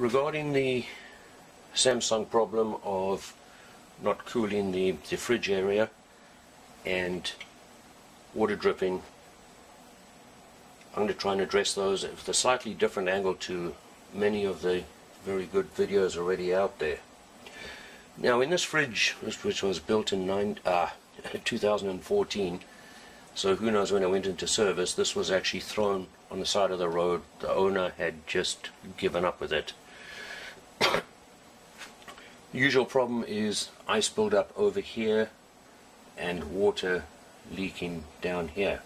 regarding the Samsung problem of not cooling the, the fridge area and water dripping I'm going to try and address those with a slightly different angle to many of the very good videos already out there. Now in this fridge, which was built in nine, uh, 2014, so who knows when it went into service, this was actually thrown on the side of the road. The owner had just given up with it. Usual problem is ice buildup over here and water leaking down here.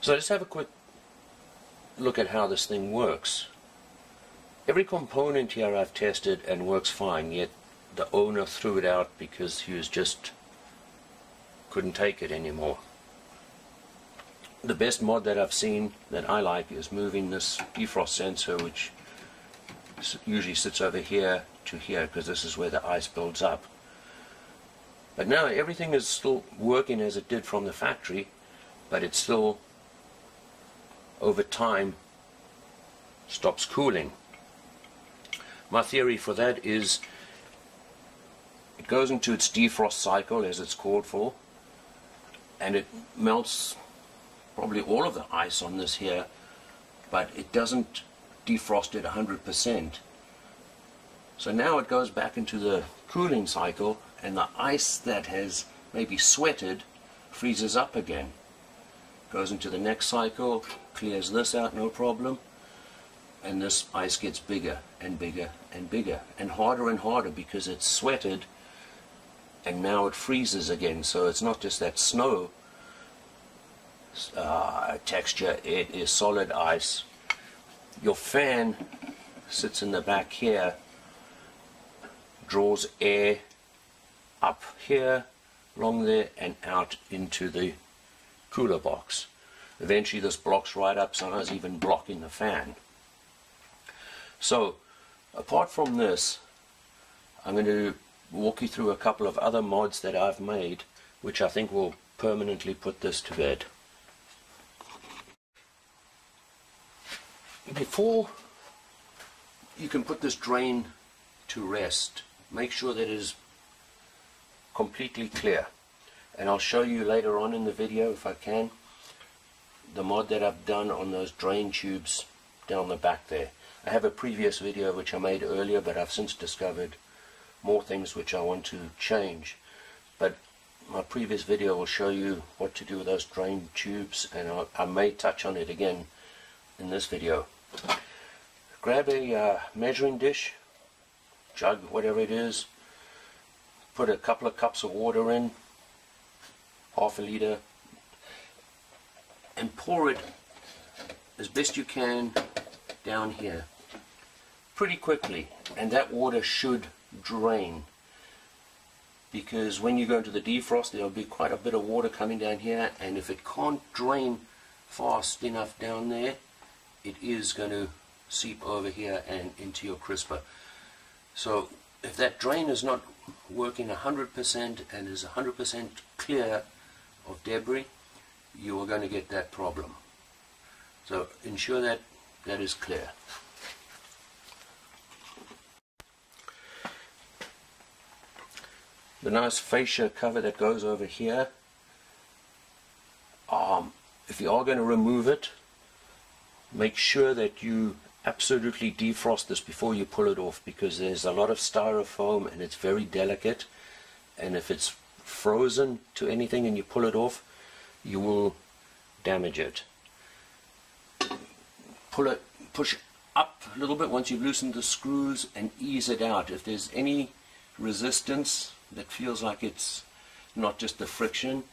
So let's have a quick look at how this thing works. Every component here I've tested and works fine, yet the owner threw it out because he was just couldn't take it anymore. The best mod that I've seen that I like is moving this defrost sensor which usually sits over here to here because this is where the ice builds up. But now everything is still working as it did from the factory but it still over time stops cooling. My theory for that is it goes into its defrost cycle as it's called for and it melts probably all of the ice on this here but it doesn't defrost it 100%. So now it goes back into the cooling cycle and the ice that has maybe sweated freezes up again. Goes into the next cycle, clears this out no problem and this ice gets bigger and bigger and bigger and harder and harder because it's sweated and now it freezes again so it's not just that snow uh, texture it is solid ice your fan sits in the back here draws air up here along there and out into the cooler box eventually this blocks right up sometimes even blocking the fan so, apart from this, I'm going to walk you through a couple of other mods that I've made, which I think will permanently put this to bed. Before you can put this drain to rest, make sure that it is completely clear. And I'll show you later on in the video, if I can, the mod that I've done on those drain tubes down the back there. I have a previous video which I made earlier but I've since discovered more things which I want to change but my previous video will show you what to do with those drain tubes and I, I may touch on it again in this video. Grab a uh, measuring dish, jug, whatever it is, put a couple of cups of water in, half a litre, and pour it as best you can down here. Pretty quickly and that water should drain. Because when you go into the defrost there'll be quite a bit of water coming down here and if it can't drain fast enough down there it is going to seep over here and into your crisper so if that drain is not working 100% and is 100% clear of debris you are going to get that problem so ensure that that is clear. The nice fascia cover that goes over here, um, if you are going to remove it, make sure that you absolutely defrost this before you pull it off because there's a lot of styrofoam and it's very delicate and if it's frozen to anything and you pull it off you will damage it pull it, push up a little bit once you've loosened the screws and ease it out. If there's any resistance that feels like it's not just the friction,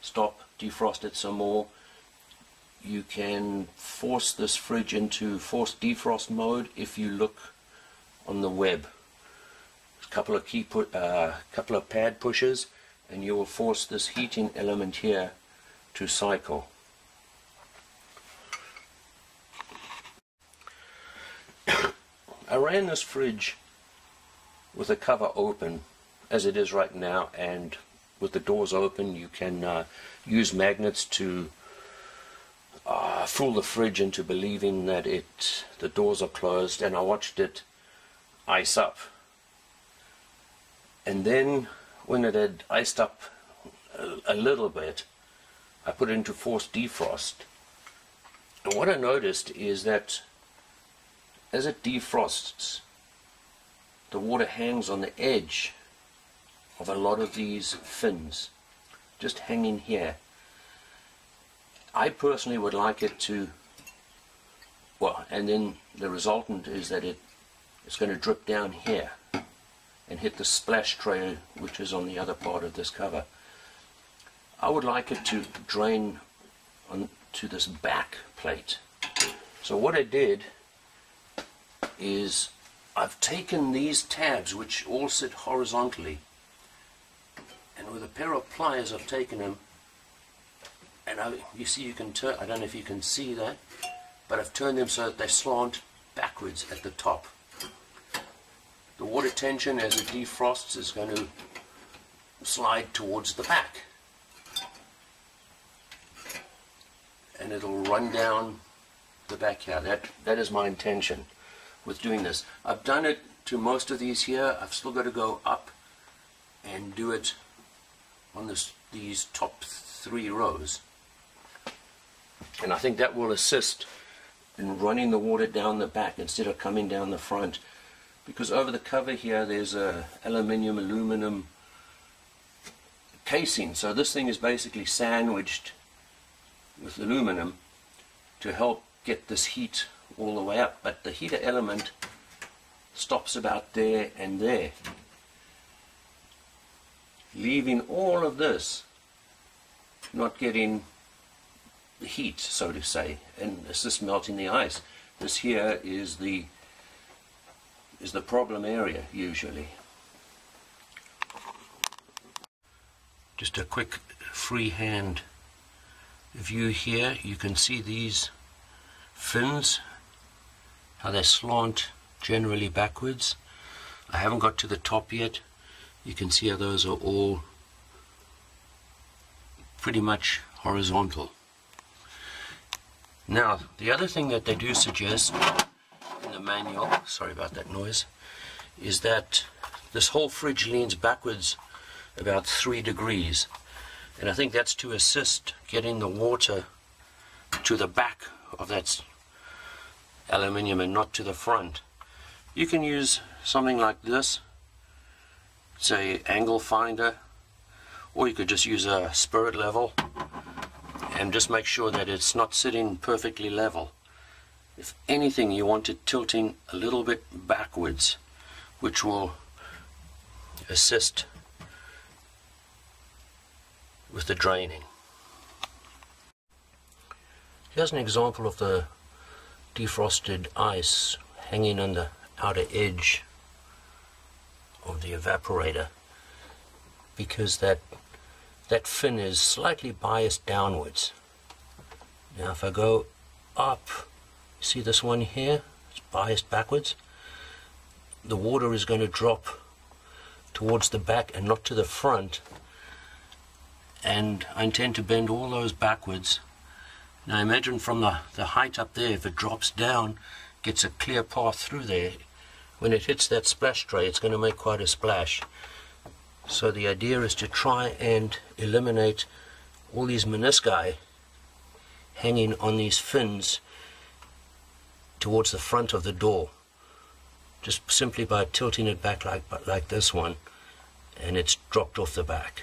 stop, defrost it some more. You can force this fridge into forced defrost mode if you look on the web. A couple of key put, uh, couple of pad pushes and you will force this heating element here to cycle. I ran this fridge with the cover open as it is right now and with the doors open you can uh, use magnets to uh, fooled the fridge into believing that it the doors are closed and I watched it ice up. And then when it had iced up a, a little bit, I put it into forced defrost. And what I noticed is that as it defrosts, the water hangs on the edge of a lot of these fins, just hanging here. I personally would like it to, well, and then the resultant is that it it's going to drip down here and hit the splash tray which is on the other part of this cover. I would like it to drain onto this back plate. So what I did is I've taken these tabs which all sit horizontally and with a pair of pliers I've taken them and I, you see you can turn, I don't know if you can see that but I've turned them so that they slant backwards at the top. The water tension as it defrosts is going to slide towards the back. And it'll run down the back here. That, that is my intention with doing this. I've done it to most of these here. I've still got to go up and do it on this, these top three rows. And I think that will assist in running the water down the back instead of coming down the front. Because over the cover here there's a aluminium aluminum casing. So this thing is basically sandwiched with aluminum to help get this heat all the way up. But the heater element stops about there and there. Leaving all of this not getting the heat so to say and assist melting the ice this here is the is the problem area usually. Just a quick freehand view here. You can see these fins, how they slant generally backwards. I haven't got to the top yet. You can see how those are all pretty much horizontal. Now, the other thing that they do suggest in the manual, sorry about that noise, is that this whole fridge leans backwards about three degrees. And I think that's to assist getting the water to the back of that aluminium and not to the front. You can use something like this, say angle finder, or you could just use a spirit level and just make sure that it's not sitting perfectly level. If anything, you want it tilting a little bit backwards, which will assist with the draining. Here's an example of the defrosted ice hanging on the outer edge of the evaporator because that that fin is slightly biased downwards. Now if I go up See this one here? It's biased backwards. The water is going to drop towards the back and not to the front. And I intend to bend all those backwards. Now imagine from the, the height up there, if it drops down, gets a clear path through there, when it hits that splash tray, it's going to make quite a splash. So the idea is to try and eliminate all these menisci hanging on these fins towards the front of the door just simply by tilting it back like, like this one and it's dropped off the back.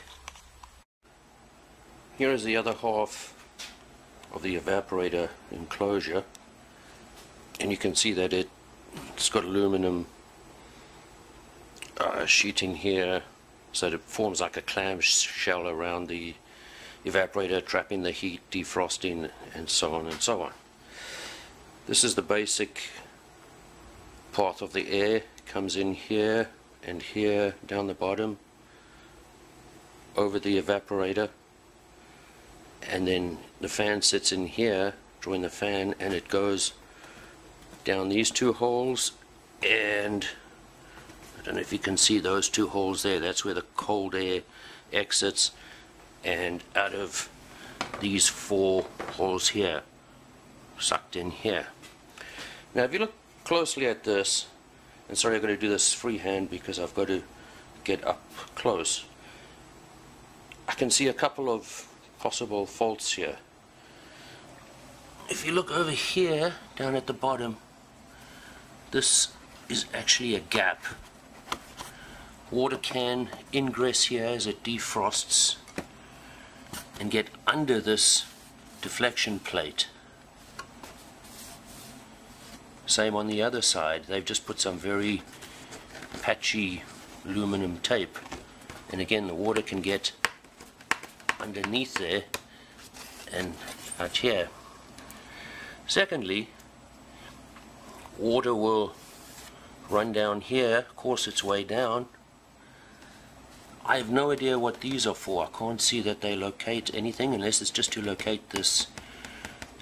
Here is the other half of the evaporator enclosure and you can see that it, it's got aluminum uh, sheeting here so it forms like a clam shell around the evaporator trapping the heat, defrosting and so on and so on. This is the basic path of the air. Comes in here and here down the bottom over the evaporator and then the fan sits in here drawing the fan and it goes down these two holes and Don't if you can see those two holes there that's where the cold air exits and out of these four holes here sucked in here. Now if you look closely at this, and sorry I've got to do this freehand because I've got to get up close, I can see a couple of possible faults here. If you look over here, down at the bottom, this is actually a gap. Water can ingress here as it defrosts and get under this deflection plate. Same on the other side. They've just put some very patchy aluminum tape. And again, the water can get underneath there and out here. Secondly, water will run down here, course its way down. I have no idea what these are for. I can't see that they locate anything unless it's just to locate this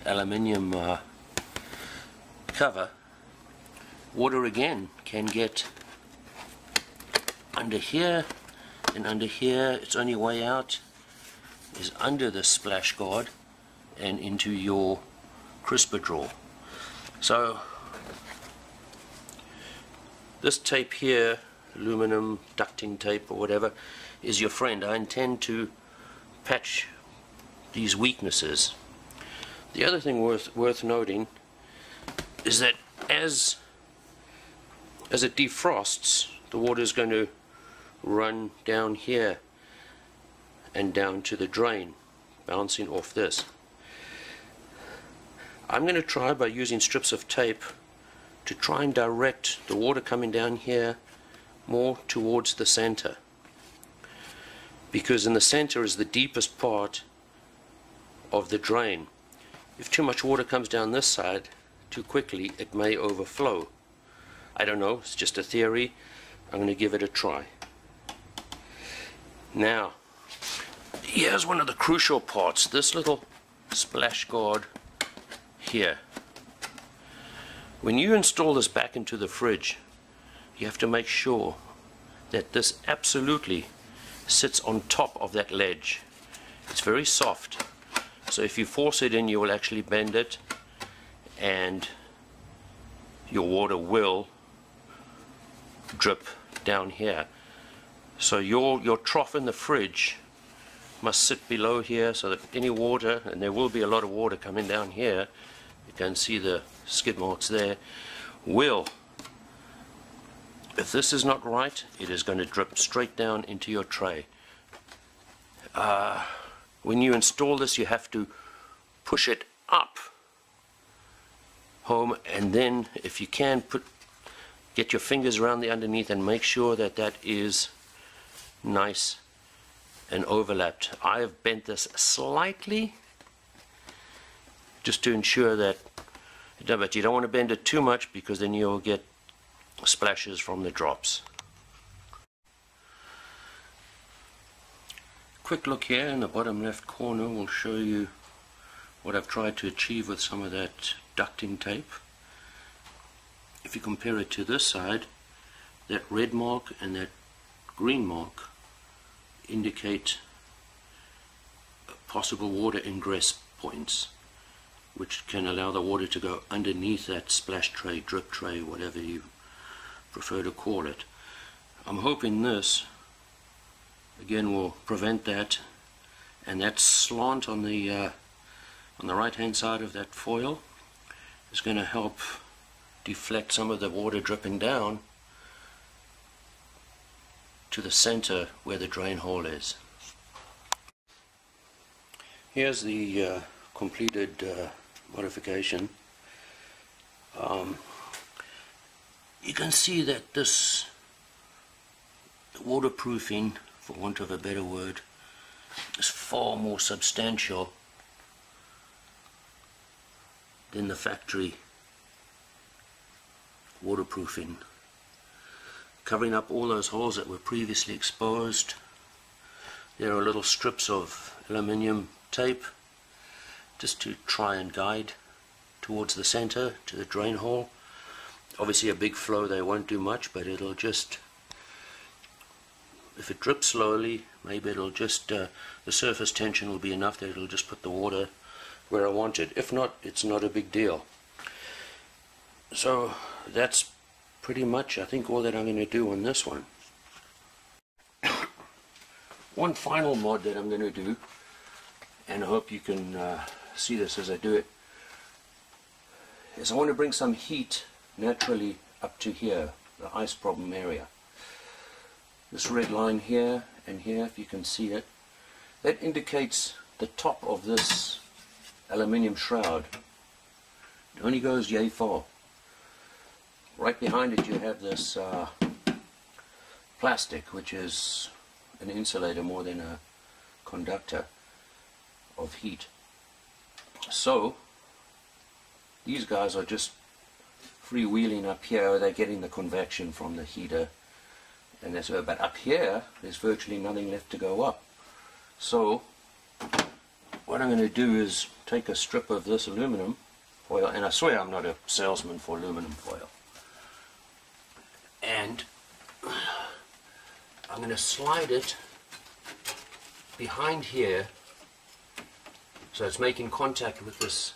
aluminium uh, cover. Water again can get under here and under here. Its only way out is under the splash guard and into your crisper drawer. So this tape here, aluminum ducting tape or whatever, is your friend. I intend to patch these weaknesses. The other thing worth worth noting is that as as it defrosts, the water is going to run down here and down to the drain, bouncing off this. I'm going to try by using strips of tape to try and direct the water coming down here more towards the center. Because in the center is the deepest part of the drain. If too much water comes down this side too quickly it may overflow. I don't know it's just a theory. I'm going to give it a try. Now here's one of the crucial parts this little splash guard here. When you install this back into the fridge, you have to make sure that this absolutely sits on top of that ledge. It's very soft, so if you force it in, you will actually bend it, and your water will drip down here. So your, your trough in the fridge must sit below here so that any water, and there will be a lot of water coming down here, you can see the skid marks there, will, if this is not right, it is going to drip straight down into your tray. Uh, when you install this, you have to push it up home and then if you can put get your fingers around the underneath and make sure that that is nice and overlapped. I have bent this slightly just to ensure that but you don't want to bend it too much because then you'll get splashes from the drops. Quick look here in the bottom left corner will show you what I've tried to achieve with some of that ducting tape. If you compare it to this side, that red mark and that green mark indicate possible water ingress points which can allow the water to go underneath that splash tray, drip tray, whatever you prefer to call it. I'm hoping this again will prevent that and that slant on the uh, on the right hand side of that foil is going to help deflect some of the water dripping down to the center where the drain hole is. Here's the uh, completed uh, modification, um, you can see that this waterproofing, for want of a better word, is far more substantial than the factory waterproofing. Covering up all those holes that were previously exposed, there are little strips of aluminium tape just to try and guide towards the center to the drain hole obviously a big flow they won't do much but it'll just if it drips slowly maybe it'll just uh, the surface tension will be enough that it'll just put the water where I want it. If not, it's not a big deal. So that's pretty much, I think, all that I'm going to do on this one. one final mod that I'm going to do, and I hope you can uh, see this as I do it, is I want to bring some heat naturally up to here, the ice problem area. This red line here and here, if you can see it, that indicates the top of this aluminium shroud. It only goes yay far. Right behind it you have this uh, plastic, which is an insulator more than a conductor of heat. So, these guys are just freewheeling up here. They're getting the convection from the heater. And that's but up here, there's virtually nothing left to go up. So, what I'm going to do is take a strip of this aluminum foil, and I swear I'm not a salesman for aluminum foil. And I'm going to slide it behind here so it's making contact with this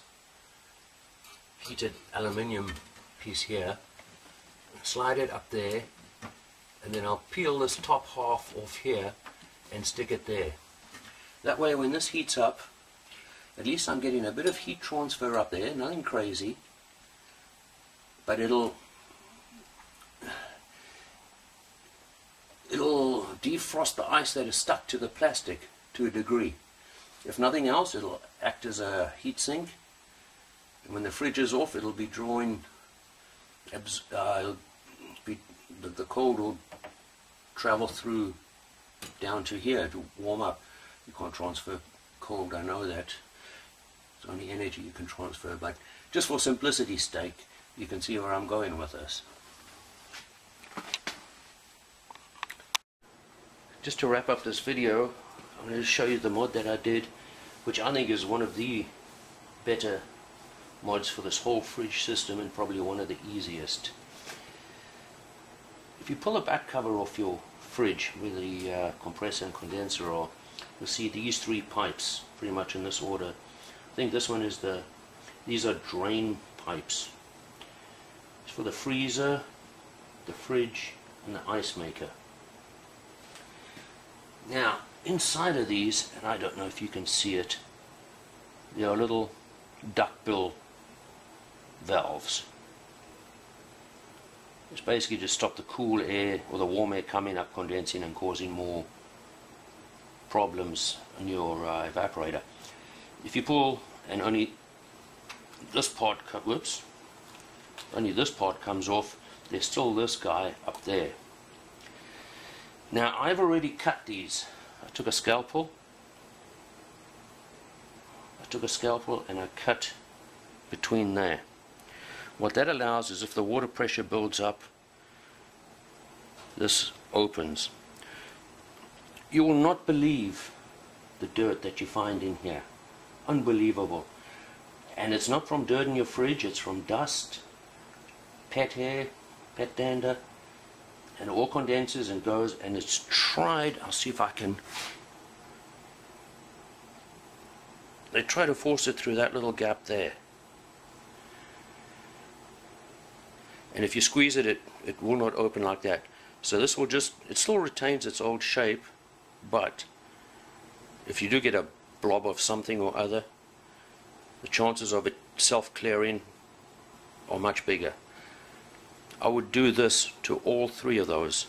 heated aluminium piece here. Slide it up there and then I'll peel this top half off here and stick it there. That way when this heats up at least I'm getting a bit of heat transfer up there nothing crazy but it'll it'll defrost the ice that is stuck to the plastic to a degree. If nothing else it'll act as a heat sink and when the fridge is off, it'll be drawing, uh, be, the, the cold will travel through down to here to warm up. You can't transfer cold, I know that. It's only energy you can transfer, but just for simplicity's sake, you can see where I'm going with this. Just to wrap up this video, I'm going to show you the mod that I did, which I think is one of the better mods for this whole fridge system and probably one of the easiest. If you pull the back cover off your fridge with the uh, compressor and condenser are, you'll see these three pipes pretty much in this order. I think this one is the, these are drain pipes. It's for the freezer, the fridge and the ice maker. Now inside of these, and I don't know if you can see it, there are little duckbill valves. It's basically to stop the cool air or the warm air coming up, condensing and causing more problems in your uh, evaporator. If you pull and only this part, whoops, only this part comes off, there's still this guy up there. Now I've already cut these. I took a scalpel, I took a scalpel and I cut between there. What that allows is if the water pressure builds up, this opens. You will not believe the dirt that you find in here. Unbelievable. And it's not from dirt in your fridge, it's from dust, pet hair, pet dander, and it all condenses and goes, and it's tried, I'll see if I can, they try to force it through that little gap there. And if you squeeze it, it, it will not open like that. So this will just, it still retains its old shape, but if you do get a blob of something or other, the chances of it self-clearing are much bigger. I would do this to all three of those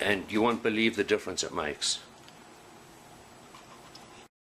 and you won't believe the difference it makes.